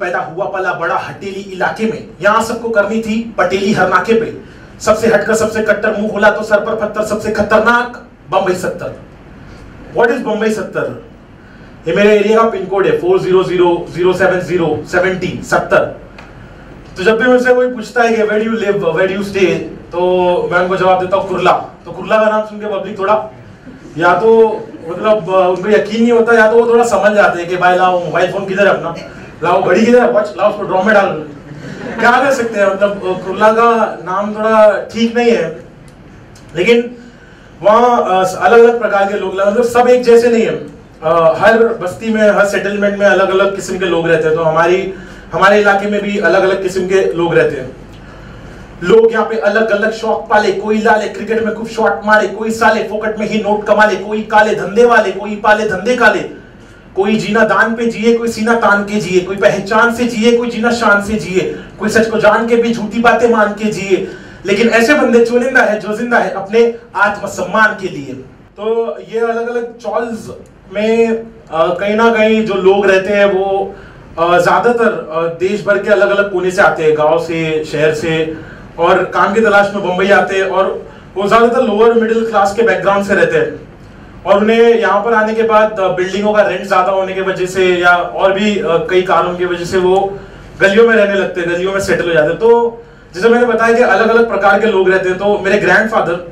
पैदा हुआ पला बड़ा हटेली इलाके में। यहाँ सबको करनी थी, पटेली हर नाके पे। सबसे हटकर सबसे कट्टर, मुँह खोला तो सर पर पत्थर, सबसे खतरनाक बम्बई सत्तर। व्हाट इज़ बम्बई सत्तर? ये मेरे एरिया का पिन कोड है, four zero zero zero seven zero seventy सत्तर। तो जब भी मुझसे कोई पूछता है कि where you live where you stay तो मैं उनको जवाब देता हूँ, कुरला। तो कुरला का नाम सुन के पब्लिक थोड़ा, या तो मतलब उनको यकीन नहीं होता, या तो वो थोड़ा समझ जाते हैं कि भाई लाओ, मोबाइल फ़ोन किधर है अपना। लाओ किधर है वॉच लाओ, उसको ड्रॉ में डाल। क्या कर सकते हैं? मतलब कुरला का नाम थोड़ा ठीक नहीं है। लेकिन वहाँ अलग अलग प्रकार के लोग मतलब सब एक जैसे नहीं है। हर बस्ती में, हर सेटलमेंट में अलग अलग किस्म के लोग रहते हैं। तो हमारी, हमारे इलाके में भी अलग अलग किस्म के लोग रहते हैं। लोग यहाँ पे अलग अलग शौक पाले, कोई लाले क्रिकेट में खूब शॉट मारे, कोई साले फोकट में ही नोट कमा ले कोई काले धंधे वाले, कोई पाले धंधे काले। कोई जीना दान पे जिए, कोई सीना तान के जिए, कोई पहचान से जिए, कोई जीना शान से जिए, कोई सच को जान के भी झूठी बातें मान के जिए। लेकिन ऐसे बंदे चुनिंदा है, जो ज़िंदा है, अपने आत्मसम्मान के लिए। तो ये अलग अलग चॉल्स में कहीं ना कहीं जो लोग रहते हैं, वो ज़्यादातर देश भर के अलग अलग कोने से आते हैं, गाँव से, शहर से, और काम की तलाश में बम्बई आते हैं, और वो ज़्यादातर लोअर मिडिल क्लास के बैकग्राउंड से रहते हैं। और उन्हें यहाँ पर आने के बाद बिल्डिंगों का रेंट ज़्यादा होने की वजह से या और भी कई कारणों की वजह से वो गलियों में रहने लगते, गलियों में सेटल हो जाते। तो जैसे मैंने बताया कि अलग अलग प्रकार के लोग रहते हैं तो मेरे ग्रैंडफादर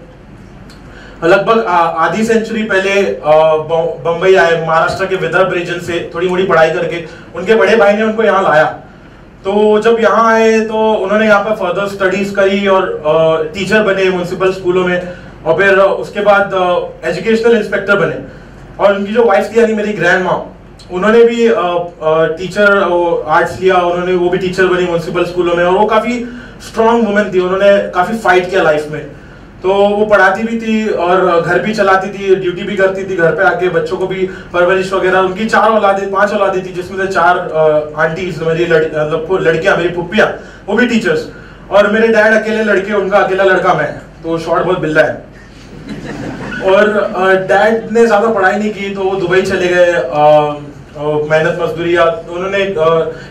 लगभग आधी सेंचुरी पहले बम्बई आए, महाराष्ट्र के विदर्भ रीजन से थोड़ी मोड़ी पढ़ाई करके उनके बड़े भाई ने उनको यहाँ लाया। तो जब यहाँ आए तो उन्होंने यहाँ पर फर्दर स्टडीज़ करी और टीचर बने म्यूनसिपल स्कूलों में। और फिर उसके बाद एजुकेशनल इंस्पेक्टर बने। और उनकी जो वाइफ थी, यानी मेरी ग्रैंड माँ उन्होंने भी टीचर आर्ट्स लिया, उन्होंने, वो भी टीचर बनी म्यूनसिपल स्कूलों में, और वो काफ़ी स्ट्रांग वुमेन थी, उन्होंने काफ़ी फाइट किया लाइफ में। तो वो पढ़ाती भी थी, और घर भी चलाती थी ड्यूटी भी करती थी, घर पे आके बच्चों को भी परवरिश वगैरह, उनकी चार औलादे, पाँच औलादे थी, जिसमें से चार आंटी मेरी मतलब लड़कियाँ, मेरी पुप्पियाँ, वो भी टीचर्स और मेरे डैड अकेले लड़के, उनका अकेला लड़का मैं तो शॉर्ट बहुत बिल्ला है। और डैड ने ज़्यादा पढ़ाई नहीं की तो वो दुबई चले गए मेहनत मजदूरी उन्होंने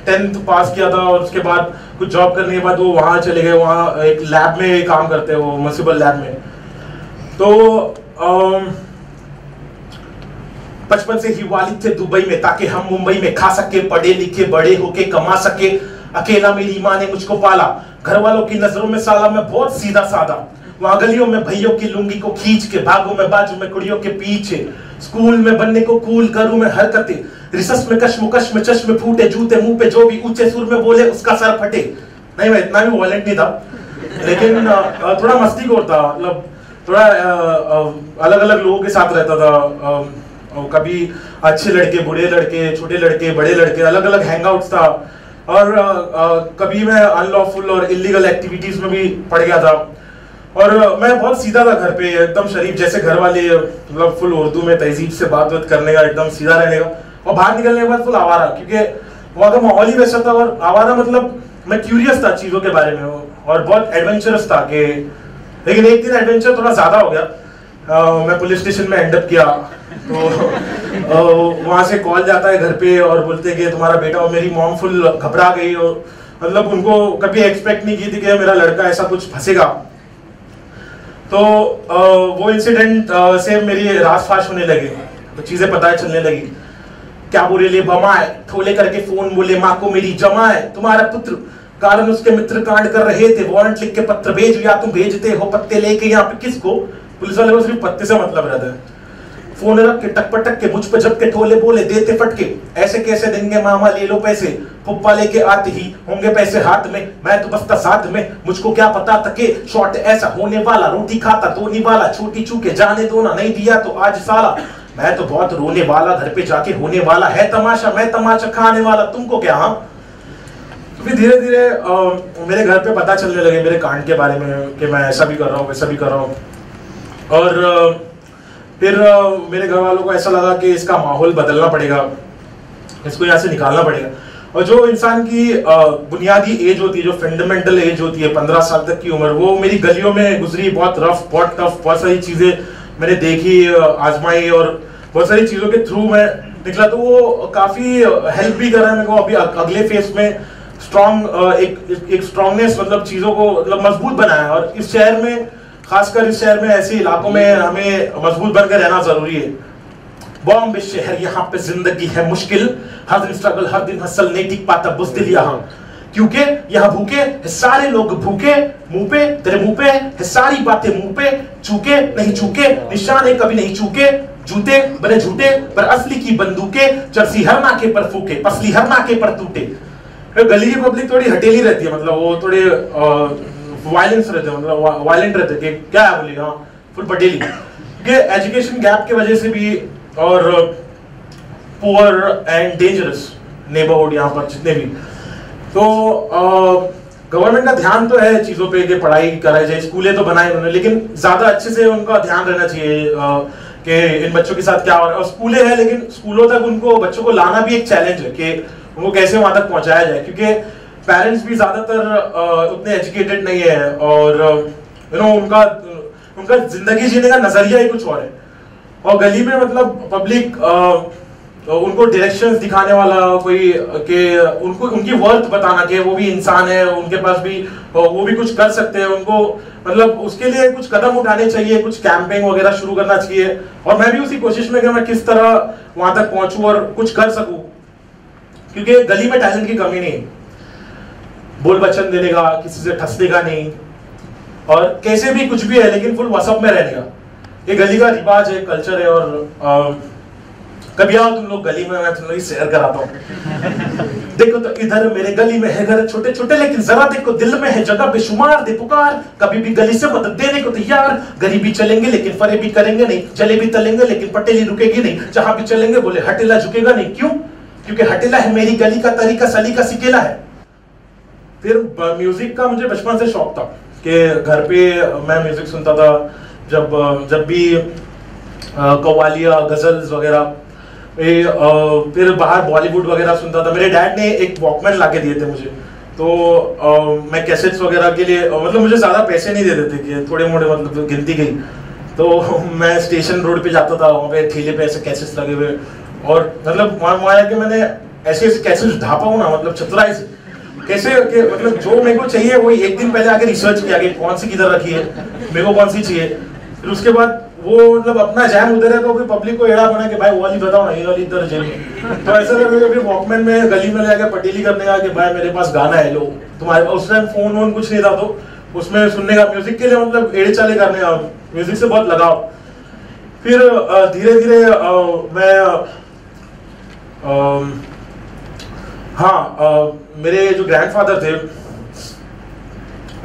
टेंथ पास किया था, और उसके बाद कुछ जॉब करने के बाद वो वहाँ चले गए, वहाँ एक लैब में काम करते हैं वो म्यूनसिपल लैब में। तो बचपन से ही वालिद थे दुबई में, ताकि हम मुंबई में खा सके, पढ़े लिखे, बड़े होके, कमा सके। अकेला मेरी माँ ने मुझको पाला। घर वालों की नज़रों में साला मैं बहुत सीधा साधा वहाँ गलियों में, भैयों की लुंगी को खींच के भागों में, बाजू में कुड़ियों के पीछे, स्कूल में बनने को कूल करूँ मैं हरकतें, रिसस में कश्मकश में, चश्मे फूटे, जूते मुँह पे जो भी ऊँचे सुर में बोले, उसका सर फटे। नहीं, मैं इतना भी वॉलेंट नहीं था, लेकिन थोड़ा मस्ती खोर था मतलब थोड़ा अलग अलग लोगों के साथ रहता था कभी अच्छे लड़के, बुरे लड़के, छोटे लड़के, बड़े लड़के अलग अलग हैंगआउट्स था। और कभी मैं अनलॉफुल और इलीगल एक्टिविटीज़ में भी पड़ गया था। और मैं बहुत सीधा था घर पे एकदम शरीफ जैसे घर वाले मतलब फुल उर्दू में तहजीब से बात बात करने का एकदम सीधा रहने का। और बाहर निकलने के बाद फुल आवारा क्योंकि वहाँ का माहौल ही वैसा था और आवारा मतलब मैं क्यूरियस था चीज़ों के बारे में और बहुत एडवेंचरस था कि लेकिन एक दिन एडवेंचर थोड़ा ज़्यादा हो गया। अ, मैं पुलिस स्टेशन में एंड किया तो वहाँ से कॉल जाता है घर पे और बोलते कि तुम्हारा बेटा और मेरी मॉम फुल घबरा गई और मतलब उनको कभी एक्सपेक्ट नहीं की थी कि मेरा लड़का ऐसा कुछ फंसेगा। तो वो इंसिडेंट से मेरी रास फाश होने लगे। तो चीज़ें पता चलने लगी। क्या बोले, ले बमाए ठोले करके फ़ोन बोले, माँ को मेरी जमा है, तुम्हारा पुत्र। कारण उसके मित्र कांड कर रहे थे वारंट लिख के पत्र भेज या तुम भेजते हो, पत्ते लेके यहाँ पे किसको? पुलिस वाले को सिर्फ़ पत्ते से मतलब रहता है। फ़ोन रख के टक पटक के मुझ पे जब के ठोले बोले, देते फटके। ऐसे कैसे देंगे मामा, ले लो पैसे। पुप्पा लेके आते ही होंगे पैसे हाथ में। मैं तो बसता साथ में, मुझको क्या पता तके? शॉर्ट ऐसा होने वाला, रोटी खाता नहीं वाला, छोटी चूके, जाने दो ना, नहीं दिया तो आज साला। मैं तो बहुत रोने वाला, घर पे जाके होने वाला है तमाशा, मैं तमाशा खाने वाला। तुमको क्या हाँ? फिर धीरे धीरे मेरे घर पे पता चलने लगे, मेरे कांड के बारे में, कि मैं ऐसा भी कर रहा हूँ, वैसा भी कर रहा हूँ। और फिर मेरे घर वालों को ऐसा लगा कि इसका माहौल बदलना पड़ेगा, इसको यहाँ से निकालना पड़ेगा। और जो इंसान की बुनियादी एज होती है, जो फंडामेंटल एज होती है, पंद्रह साल तक की उम्र, वो मेरी गलियों में गुजरी, बहुत रफ बहुत टफ बहुत सारी चीज़ें मैंने देखी आजमाई और बहुत सारी चीज़ों के थ्रू मैं निकला तो वो काफ़ी हेल्प भी कर रहा है मेरे को। अभी अगले फ़ेज़ में स्ट्रॉन्ग एक एक स्ट्रॉन्गनेस मतलब चीज़ों को मतलब मज़बूत बनाया। और इस शहर में खासकर इस शहर में ऐसे इलाकों में हमें मज़बूत बनकर रहना ज़रूरी है। बॉम्बे शहर यहाँ पे ज़िंदगी है मुश्किल। हर दिन स्ट्रगल हर दिन हसल नहीं टिक पाता बुजदिल यहाँ। क्योंकि यहाँ भूखे है सारे लोग भूखे मुँह पे तेरे मुँह पे है सारी बातें मुँह पे चूके नहीं चूके निशान है कभी नहीं चूके जूते बने झूठे पर असली की बंदूके चरसी हर नाके पर फूके पसली हर नाके पर टूटे। गली की पब्लिक थोड़ी हटेली रहती है मतलब वो थोड़े वायलेंस रहते हैं मतलब वायलेंट रहते हैं क्या है बोलेगा? फुल पटेली। क्योंकि एजुकेशन गैप की वजह से भी और पुअर एंड डेंजरस नेबरहुड यहाँ पर जितने भी। तो गवर्नमेंट का ध्यान तो है चीज़ों पे कि पढ़ाई कराई जाए, स्कूलें तो बनाए उन्होंने, लेकिन ज़्यादा अच्छे से उनका ध्यान रहना चाहिए कि इन बच्चों के साथ क्या हो रहा है। और स्कूलें हैं, लेकिन स्कूलों तक उनको, बच्चों को लाना भी एक चैलेंज है, कि उनको कैसे वहाँ तक पहुँचाया जाए। क्योंकि पेरेंट्स भी ज़्यादातर उतने एजुकेटेड नहीं है और यू नो उनका उनका ज़िंदगी जीने का नज़रिया ही कुछ और है। और गली में मतलब पब्लिक उनको डायरेक्शंस दिखाने वाला, कोई, के, उनको, उनकी वर्थ बताना कि वो भी इंसान है, उनके पास भी वो भी कुछ कर सकते हैं। उनको मतलब उसके लिए कुछ कदम उठाने चाहिए, कुछ कैंपेन वगैरह शुरू करना चाहिए। और मैं भी उसी कोशिश में कि मैं किस तरह वहाँ तक पहुंचू और कुछ कर सकूँ। क्योंकि गली में टैलेंट की कमी नहीं बोल बच्चन देने का किसी से ठसने का नहीं। और कैसे भी कुछ भी है लेकिन फुल वसअप में रहने का। ये गली का रिवाज है कल्चर है और आ, कभी आओ तुम लोग गली में मैं तुम लोग शेयर कराता हूँ। देखो तो इधर मेरे गली में है घर छोटे छोटे लेकिन जरा देखो दिल में है जगह बेशुमार दे पुकार। कभी भी गली से मदद देने को तैयार। गरीबी चलेंगे लेकिन फरे भी करेंगे नहीं। चले भी तलेंगे लेकिन पटेली रुकेगी नहीं। जहाँ भी चलेंगे बोले हटेला झुकेगा नहीं। क्यों? क्योंकि हटेला है मेरी गली का तरीका सली का सिकेला है। फिर म्यूज़िक का मुझे बचपन से शौक था कि घर पे मैं म्यूज़िक सुनता था। जब जब भी कवालिया गजल्स वगैरह फिर बाहर बॉलीवुड वगैरह सुनता था। मेरे डैड ने एक वॉकमैन ला के दिए थे मुझे। तो आ, मैं कैसेट्स वगैरह के लिए मतलब मुझे ज़्यादा पैसे नहीं दे थे कि थोड़े मोड़े मतलब गिनती गई। तो मैं स्टेशन रोड पे जाता था वहाँ पे ठेले पे ऐसे कैसेट्स लगे हुए। और मतलब वहाँ वहाँ कि मैंने ऐसे ऐसे कैसेट्स ढापा हूँ ना मतलब चतुराई से। कैसे कि मतलब जो मेरे को चाहिए, वही एक दिन पहले आके रिसर्च किया कि कौन सी किधर रखी है, मेरे को कौन सी चाहिए। फिर उसके बाद वो मतलब अपना जैम उधर है तो फिर पब्लिक को एड़ा बना कि भाई वो वाली बताओ ना ये वाली इधर जेल तो ऐसा लगे फिर वॉकमैन में गली में जाकर पटेली करने का कि भाई मेरे पास गाना है, लो। तुम्हारे उस टाइम फ़ोन वोन कुछ नहीं था तो उसमें सुनने का म्यूज़िक के लिए मतलब एड़े चाले करने का म्यूज़िक से बहुत लगाव। फिर धीरे धीरे मैं हाँ आ, मेरे जो ग्रैंडफादर थे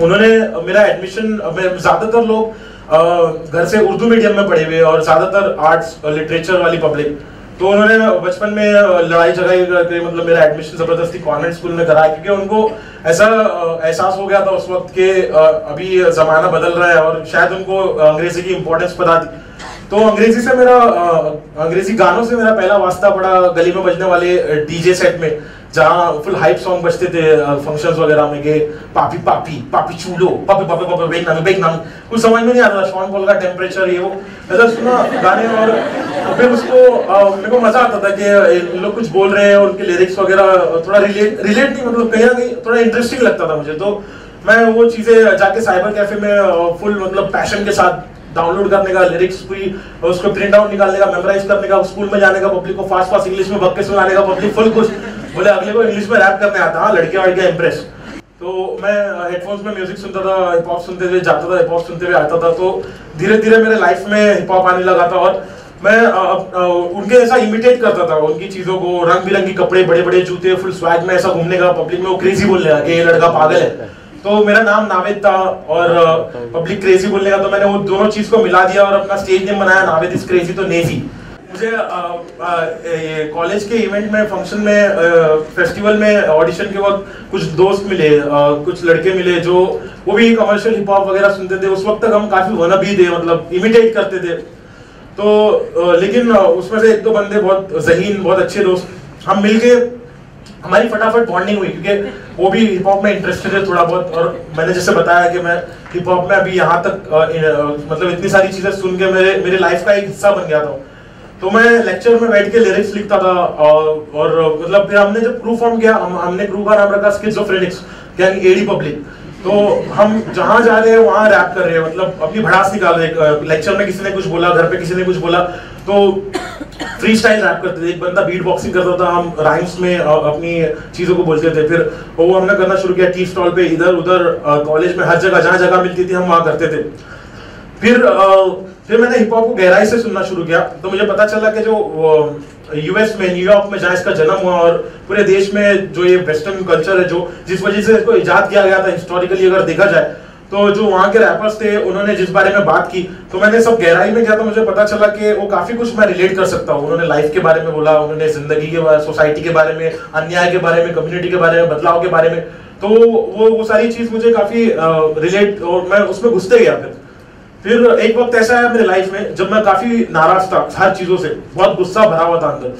उन्होंने मेरा एडमिशन ज़्यादातर लोग घर से उर्दू मीडियम में पढ़े हुए और ज़्यादातर आर्ट्स लिटरेचर वाली पब्लिक तो उन्होंने बचपन में लड़ाई झगड़ाई करके मतलब मेरा एडमिशन ज़बरदस्ती कॉन्वेंट स्कूल में कराया क्योंकि उनको ऐसा एहसास हो गया था उस वक्त के अभी जमाना बदल रहा है और शायद उनको अंग्रेज़ी की इम्पोर्टेंस पता थी। तो अंग्रेज़ी से मेरा अंग्रेज़ी गानों से मेरा पहला वास्ता पड़ा गली में बजने वाले डीजे सेट में। जहाँ फुल हाइप सॉन्ग बजते थे फ़ंक्शंस वगैरह में गए पापी पापी पापी चूलो, पापी पापी पापी बेग नामी बेग नामी कुछ समझ में नहीं आता शॉन पॉल का टेम्परेचर ये वो। ऐसा सुना गाने और फिर उसको मेरे को मज़ा आता था कि लोग कुछ बोल रहे हैं और उनके लिरिक्स वगैरह थोड़ा रिलेट रिलेट नहीं मतलब कहीं ना कहीं थोड़ा इंटरेस्टिंग लगता था मुझे। तो मैं वो चीज़ें जाके साइबर कैफ़े में फुल मतलब पैशन के साथ डाउनलोड करने का लिरिक्स पूरी उसको प्रिंट आउट निकालने का मेमोराइज करने का स्कूल में जाने का पब्लिक को फास्ट फास्ट इंग्लिश में बक्के सुनाने का पब्लिक फुल कुछ बोले अगले को इंग्लिश में रैप करने आता हाँ लड़कियाँ वड़कियाँ इंप्रेस तो मैं हेडफोन्स में म्यूज़िक सुनता था हिप हॉप सुनते हुए जाता था हिप हॉप सुनते हुए आता था तो धीरे धीरे मेरे लाइफ में हिप हॉप आने लगा था और मैं आ, आ, उनके ऐसा इमिटेट करता था उनकी चीज़ों को रंग बिरंगी कपड़े बड़े बड़े जूते फुल स्वैग में ऐसा घूमने का पब्लिक में वो क्रेजी बोलने लगा कि ये लड़का पागल है। तो मेरा नाम नावेद था और पब्लिक क्रेजी बोलने का तो मैंने वो दोनों चीज़ को मिला दिया और अपना स्टेज नेम बनाया नावेद इज़ क्रेजी तो नेजी मुझे कॉलेज के इवेंट में फ़ंक्शन में फेस्टिवल में ऑडिशन के वक्त कुछ दोस्त मिले आ, कुछ लड़के मिले जो वो भी कमर्शियल हिप हॉप वगैरह सुनते थे। उस वक्त तक हम काफ़ी वन भी थे मतलब इमिटेट करते थे। तो आ, लेकिन उसमें से एक दो बंदे बहुत जहीन बहुत अच्छे दोस्त हम मिलके हमारी फटाफट बॉन्डिंग हुई क्योंकि वो भी हिप हॉप में इंटरेस्टेड है थोड़ा बहुत। और मैंने जैसे बताया कि मैं हिप हॉप में अभी यहाँ तक आ, मतलब इतनी सारी चीज़ें सुन के मेरे मेरे लाइफ का एक हिस्सा बन गया था। तो मैं लेक्चर में बैठ के लिरिक्स लिखता था और, मतलब फिर हमने जब क्रू फॉर्म किया हम, हमने क्रू का नाम रखा स्किजोफ्रेनिक्स यानी एडी पब्लिक तो हम जहाँ जा रहे हैं वहाँ रैप कर रहे हैं मतलब अपनी भड़ास निकाल रहे लेक्चर में किसी ने कुछ बोला घर पे किसी ने कुछ बोला तो फ्री स्टाइल रैप करते थे एक बंदा बीट बॉक्सिंग करता था हम राइम्स में अपनी चीज़ों को बोलते थे फिर वो हमने करना शुरू किया टी स्टॉल पे इधर उधर कॉलेज में हर जगह जहाँ जगह मिलती थी हम वहाँ करते थे। फिर फिर मैंने हिप हॉप को गहराई से सुनना शुरू किया। तो मुझे पता चला कि जो यूएस में न्यूयॉर्क में जहाँ इसका जन्म हुआ और पूरे देश में जो ये वेस्टर्न कल्चर है जो, जिस वजह से इसको ईजाद किया गया था हिस्टोरिकली अगर देखा जाए तो जो वहाँ के रैपर्स थे, उन्होंने जिस बारे में बात की तो मैंने सब गहराई में किया तो मुझे पता चला कि वो काफ़ी कुछ मैं रिलेट कर सकता हूँ। उन्होंने लाइफ के बारे में बोला, उन्होंने ज़िंदगी के बारे सोसाइटी के बारे में, अन्याय के बारे में कम्युनिटी के बारे में, बदलाव के बारे में। तो वो वो सारी चीज़ मुझे काफ़ी रिलेट और मैं उसमें घुसते गया फिर। फिर एक वक्त ऐसा आया मेरे लाइफ में जब मैं काफ़ी नाराज़ था हर चीज़ों से बहुत गुस्सा भरा हुआ था अंदर।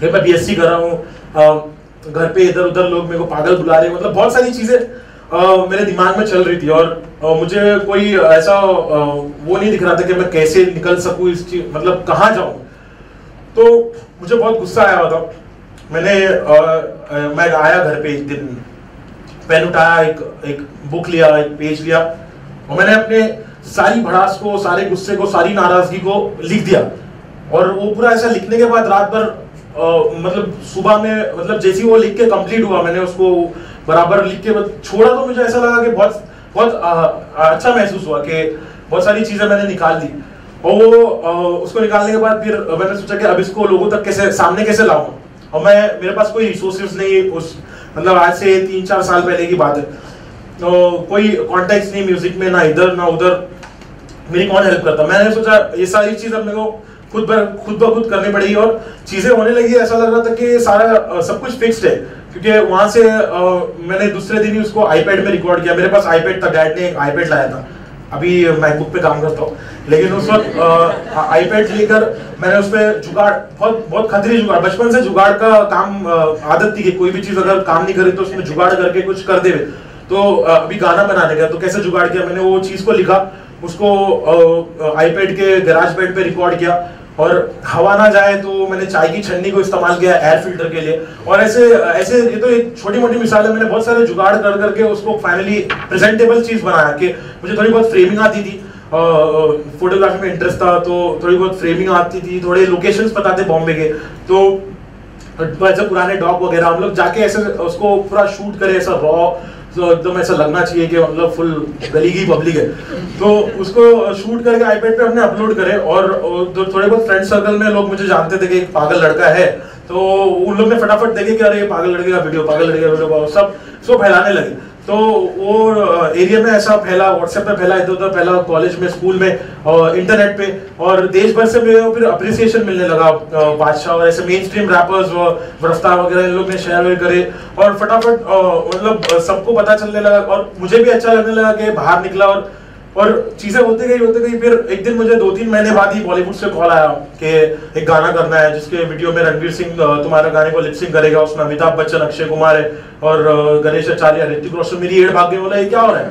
फिर मैं बीएससी कर रहा हूँ घर पे इधर उधर लोग मेरे को पागल बुला रहे मतलब बहुत सारी चीज़ें मेरे दिमाग में चल रही थी और आ, मुझे कोई ऐसा आ, वो नहीं दिख रहा था कि मैं कैसे निकल सकूँ इस चीज़ मतलब कहाँ जाऊँ। तो मुझे बहुत गुस्सा आया हुआ था। मैंने आ, मैं आया घर पे एक दिन पेन उठाया एक एक बुक लिया एक पेज लिया और मैंने अपने सारी भड़ास को सारे गुस्से को सारी नाराज़गी को लिख दिया। और वो पूरा ऐसा लिखने के बाद रात भर मतलब सुबह में मतलब जैसे वो लिख के कंप्लीट हुआ मैंने उसको बराबर लिख के छोड़ा तो मुझे ऐसा लगा कि बहुत बहुत आ, अच्छा महसूस हुआ कि बहुत सारी चीज़ें मैंने निकाल दी। और वो आ, उसको निकालने के बाद फिर मैंने सोचा कि अब इसको लोगों तक कैसे सामने कैसे लाऊं? और मैं मेरे पास कोई रिसोर्सेज नहीं उस मतलब आज से तीन चार साल पहले की बात है। तो कोई कॉन्टेक्ट नहीं म्यूज़िक में ना इधर ना उधर। मेरी कौन हेल्प करता? मैंने सोचा ये सारी चीज़ अब मेरे को खुद ब खुद ब खुद करनी पड़ेगी और चीज़ें होने लगी ऐसा लग रहा था कि सारा सब कुछ फिक्स्ड है। क्योंकि वहाँ से आ, मैंने दूसरे दिन ही उसको आईपैड में रिकॉर्ड किया। मेरे पास आईपैड था डैड ने एक आईपैड लाया था। अभी मैकबुक पे काम करता हूँ। लेकिन उस वक्त आईपैड लेकर मैंने उस पर जुगाड़ बहुत बहुत खतरी जुगाड़। बचपन से जुगाड़ का काम आदत थी कि कोई भी चीज़ अगर काम नहीं करे तो उसमें जुगाड़ करके कुछ कर दे। तो अभी गाना बनाने का तो कैसे जुगाड़ किया मैंने, वो चीज़ को लिखा, उसको आईपैड के गराज पैड पे रिकॉर्ड किया, और हवा ना जाए तो मैंने चाय की छन्नी को इस्तेमाल किया एयर फ़िल्टर के लिए। और ऐसे ऐसे, ये तो एक छोटी मोटी मिसाल है, मैंने बहुत सारे जुगाड़ कर करके उसको फाइनली प्रेजेंटेबल चीज़ बनाया कि मुझे थोड़ी बहुत फ्रेमिंग आती थी। फोटोग्राफी में इंटरेस्ट था तो थोड़ी बहुत फ्रेमिंग आती थी, थोड़े लोकेशंस पता थे बॉम्बे के। तो तो ऐसे पुराने डॉग वगैरह, हम लोग जाके ऐसे उसको पूरा शूट करे, ऐसा रॉ तो एकदम ऐसा लगना चाहिए कि मतलब फुल गली की पब्लिक है। तो उसको शूट करके आईपैड पे हमने अपलोड करे और तो थोड़े बहुत फ्रेंड सर्कल में लोग मुझे जानते थे कि एक पागल लड़का है। तो उन लोग ने फटाफट देखे कि अरे पागल लड़के का वीडियो पागल लड़के का वीडियो सब सो फैलाने लगे। तो वो एरिया में ऐसा फैला व्हाट्सएप पे फैला इधर उधर फैला कॉलेज में स्कूल में और इंटरनेट पे, और देश भर से मेरे फिर अप्रिसिएशन मिलने लगा बादशाह और ऐसे मेन स्ट्रीम रैपर्स और रफ्तार वगैरह, इन लोग ने शेयर करे, और फटाफट मतलब सबको पता चलने लगा, और मुझे भी अच्छा लगने लगा कि बाहर निकला और और चीज़ें होते गई होते गई। फिर एक दिन मुझे दो तीन महीने बाद ही बॉलीवुड से कॉल आया कि एक गाना करना है, जिसके वीडियो में रणवीर सिंह तुम्हारे गाने को लिपसिंग करेगा। उसमें अमिताभ बच्चन, अक्षय कुमार है और गणेश आचार्य, ऋतिक रोशन, मेरी एड भाग गई बोला, ये क्या हो रहा है?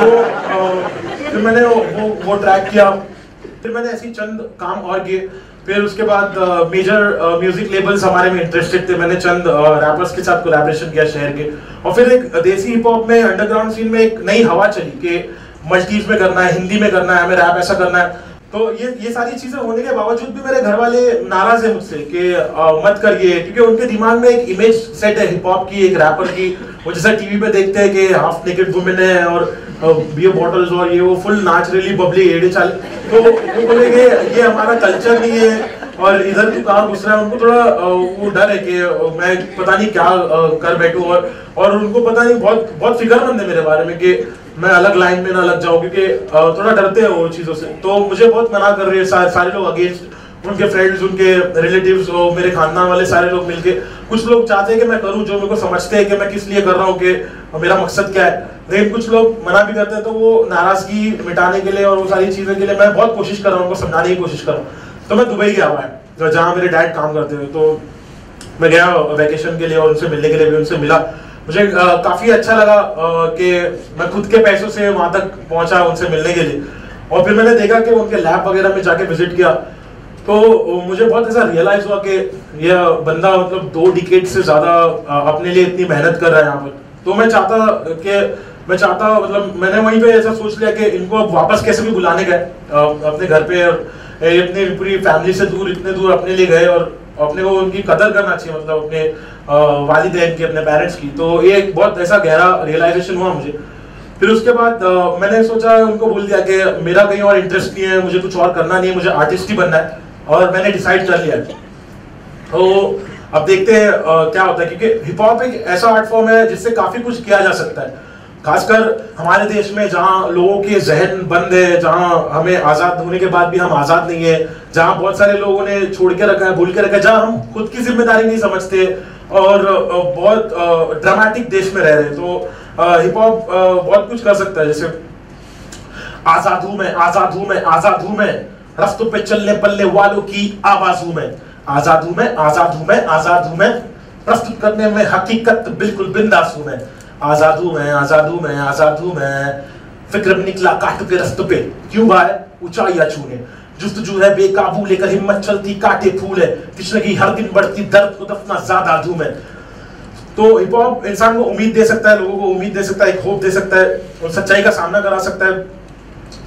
तो फिर मैंने वो वो ट्रैक किया। फिर मैंने ऐसी चंद काम और किए। फिर उसके बाद मेजर म्यूज़िक लेबल्स हमारे में इंटरेस्टेड थे। मैंने चंद रैपर्स के साथ कोलैबोरेशन किया शहर के और फिर एक देसी हिप हॉप में अंडरग्राउंड सीन में एक नई हवा चली कि मल्टीज में करना है, हिंदी में करना है, हमें रैप ऐसा करना है। तो ये ये सारी चीज़ें होने के बावजूद भी मेरे घर वाले नाराज़ है मुझसे कि मत करिए, क्योंकि उनके दिमाग में एक इमेज सेट है हिप हॉप की, एक रैपर की। वो जैसा टीवी पे देखते हैं कि हाफ़ नेकेड वुमेन है और बियर बॉटल्स और ये वो फुल नेचुरली बबली एडे चाल तो वो बोलेंगे ये हमारा कल्चर नहीं है और इधर तू कहाँ घुस रहा है। उनको थोड़ा वो डर है कि मैं पता नहीं क्या कर बैठू और और उनको पता नहीं, बहुत बहुत फिक्रमंद है मेरे बारे में कि मैं अलग लाइन में ना लग जाऊँ क्योंकि थोड़ा डरते हैं वो चीज़ों से। तो मुझे बहुत मना कर रहे हैं सारे, लोग अगेंस्ट उनके फ्रेंड्स उनके रिलेटिव्स मेरे खानदान वाले सारे लोग मिलके। कुछ लोग चाहते हैं कि मैं करूँ जो मेरे को समझते हैं कि मैं किस लिए कर रहा हूँ कि मेरा मकसद क्या है। लेकिन कुछ लोग मना भी करते हैं तो वो नाराज़गी मिटाने के लिए और वो सारी चीज़ों के लिए मैं बहुत कोशिश कर रहा हूँ उनको समझाने की कोशिश कर रहा हूँ। तो मैं दुबई गया हुआ है जहाँ मेरे डैड काम करते हुए तो मैं गया वैकेशन के लिए और उनसे मिलने के लिए भी उनसे मिला। मुझे काफ़ी अच्छा लगा कि मैं खुद के पैसों से वहाँ तक पहुँचा उनसे मिलने के लिए। और फिर मैंने देखा कि उनके लैब वगैरह में जाके विज़िट किया। तो मुझे बहुत ऐसा रियलाइज़ हुआ कि यह बंदा मतलब दो डिकेट से ज़्यादा अपने लिए इतनी मेहनत कर रहा है यहाँ पर। तो मैं चाहता कि, मैं चाहता मतलब मैंने वहीं पे ऐसा सोच लिया कि इनको अब वापस कैसे भी बुलाने गए अपने घर पे इतनी पूरी फैमिली से दूर, इतने दूर अपने लिए गए और अपने को उनकी कदर करना चाहिए मतलब अपने वालिदैन की अपने पेरेंट्स की। तो ये एक बहुत ऐसा गहरा रियलाइजेशन हुआ मुझे। फिर उसके बाद मैंने सोचा, उनको बोल दिया कि मेरा कहीं और इंटरेस्ट नहीं है, मुझे कुछ और करना नहीं है, मुझे आर्टिस्ट ही बनना है। और मैंने डिसाइड कर लिया। तो अब देखते हैं क्या होता है, क्योंकि हिप हॉप एक ऐसा आर्ट फॉर्म है जिससे काफ़ी कुछ किया जा सकता है। खासकर हमारे देश में जहाँ लोगों के जहन बंद है, जहाँ हमें आज़ाद होने के बाद भी हम आज़ाद नहीं है, जहाँ बहुत सारे लोगों ने छोड़ के रखा है, भूल के रखा है, जहाँ हम खुद की ज़िम्मेदारी नहीं समझते और बहुत ड्रामेटिक देश में रह रहे हैं। तो हिप हॉप बहुत कुछ कर सकता है। जैसे, आज़ाद हूँ मैं, आज़ाद हूँ मैं, आज़ाद हूँ मैं। रस्तों पे चलने पलने वालों की आवाज़ हूँ मैं। आज़ाद हूँ मैं, आज़ाद हूँ मैं, आज़ाद हूँ मैं। प्रस्तुत करने में हकीकत बिल्कुल बिंदास हूँ मैं। आज़ाद हूँ मैं, आज़ाद हूँ मैं, आज़ाद हूँ मैं। फ़िक्र निकला काट के रस्तों पे। क्यों भाई? ऊंचाइयाँ छूने। जुस्तजू है, बेकाबू लेकर हिम्मत चलती, काटे फूल है। की हर दिन बढ़ती, दर्द को दफना ज़्यादा धूम है। तो हिप हॉप इंसान को उम्मीद दे सकता है, लोगों को उम्मीद दे सकता है, एक होप दे सकता है और सच्चाई का सामना करा सकता है।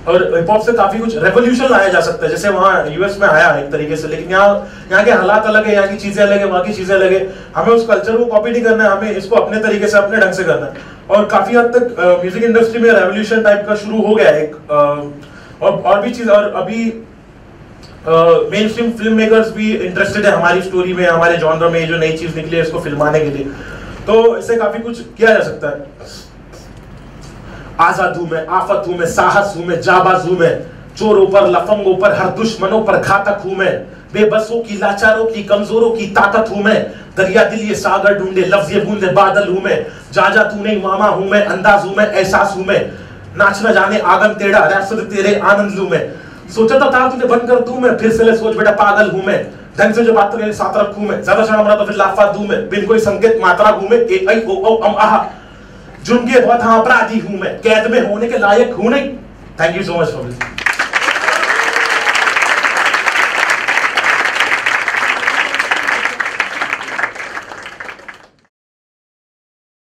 और हिप हॉप से काफ़ी कुछ रेवोल्यूशन लाया जा सकता है, जैसे वहाँ यूएस में आया एक तरीके से। लेकिन यहाँ यहाँ के हालात अलग है, यहाँ की चीज़ें अलग है, वहाँ की चीज़ें अलग है। हमें उस कल्चर को कॉपी नहीं करना है, हमें इसको अपने तरीके से, अपने ढंग से करना है। और काफ़ी हद तक म्यूज़िक इंडस्ट्री में रेवोल्यूशन टाइप का शुरू हो गया एक और भी चीज़, और अभी मेन स्ट्रीम फ़िल्म मेकर्स भी इंटरेस्टेड है हमारी स्टोरी में हमारे जॉनर में जो नई चीज़ निकली है इसको फिल्माने के लिए तो इससे काफ़ी कुछ किया जा सकता है आज़ाद हूँ मैं आफत हूँ मैं साहस हूँ मैं जाबाज हूँ मैं चोरों पर लफंगों पर हर दुश्मनों पर घातक हूँ मैं बेबसों की लाचारों की कमजोरों की ताकत हूँ मैं दरिया दिल ये सागर ढूंढे लफ्ज ये बूंदे बादल हूँ मैं जा जा तू नहीं मामा हूँ मैं अंदाज हूँ मैं एहसास हूँ मैं नाच न जाने आगन तेरा रैपसद तेरे आनंद लू मैं सोचा था था तुझे बंद कर दूँ मैं, फिर से ले सोच, बेटा पागल हूँ मैं। ढंग से जो बात तो साथ रखू मैं। ज़्यादा शर्म मरा तो फिर लाफा दूँ मैं। बिन कोई संकेत, मात्रा घूमे ए आई ओ ओ अम आहा जुर्म बहुत हाँ अपराधी हूँ मैं। कैद में होने के लायक हूँ नहीं। Thank you so much for this